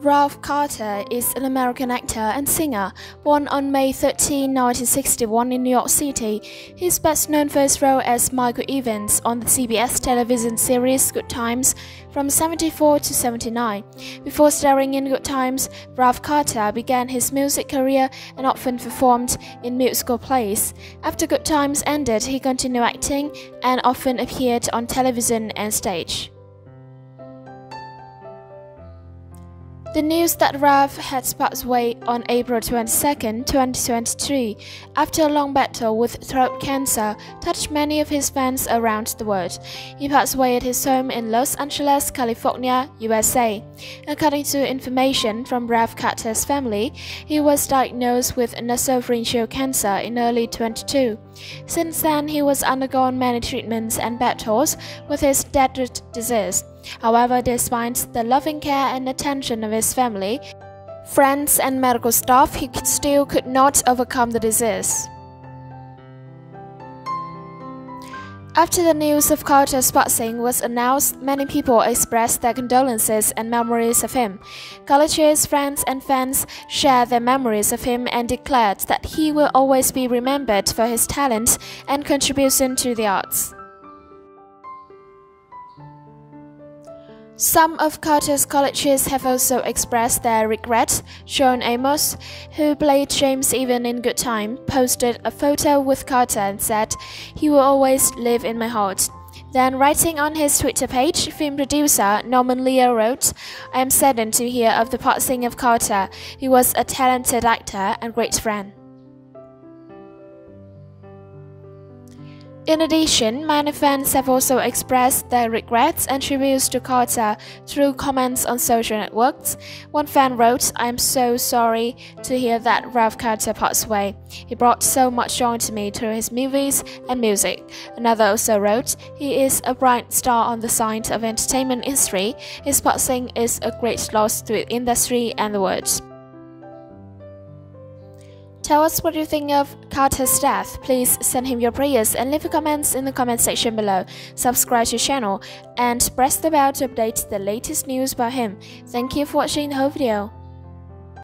Ralph Carter is an American actor and singer, born on May 13, 1961 in New York City. He is best known for his role as Michael Evans on the CBS television series Good Times from 74 to 79. Before starring in Good Times, Ralph Carter began his music career and often performed in musical plays. After Good Times ended, he continued acting and often appeared on television and stage. The news that Ralph had passed away on April 22, 2023, after a long battle with throat cancer, touched many of his fans around the world. He passed away at his home in Los Angeles, California, USA. According to information from Ralph Carter's family, he was diagnosed with nasopharyngeal cancer in early 22. Since then, he was undergone many treatments and battles with his deadly disease. However, despite the loving care and attention of his family, friends, and medical staff, he still could not overcome the disease. After the news of Carter's passing was announced, many people expressed their condolences and memories of him. Colleges, friends, and fans shared their memories of him and declared that he will always be remembered for his talent and contribution to the arts. Some of Carter's colleagues have also expressed their regret. John Amos, who played James Evans in Good Time, posted a photo with Carter and said, He will always live in my heart. Then, writing on his Twitter page, film producer Norman Lear wrote, I am saddened to hear of the passing of Carter. He was a talented actor and great friend. In addition, many fans have also expressed their regrets and tributes to Carter through comments on social networks. One fan wrote, I am so sorry to hear that Ralph Carter passed away. He brought so much joy to me through his movies and music. Another also wrote, He is a bright star on the side of entertainment industry. His passing is a great loss to the industry and the world. Tell us what you think of Carter's death. Please send him your prayers and leave your comments in the comment section below. Subscribe to the channel and press the bell to update the latest news about him. Thank you for watching the whole video.